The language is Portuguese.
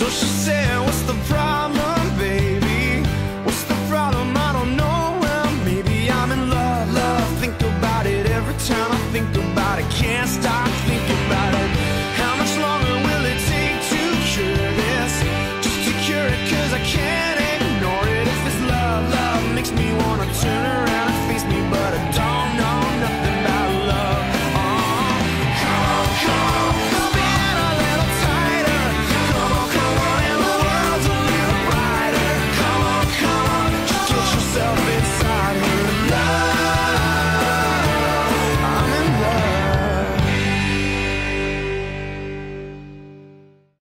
So she said.